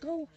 go.